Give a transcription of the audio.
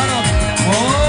바로 뭐?